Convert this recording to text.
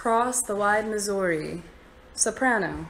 Cross the wide Missouri, soprano.